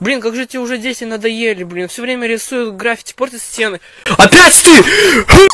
Блин, как же тебе уже дети надоели, блин. Все время рисуют граффити, портят стены. Опять ты!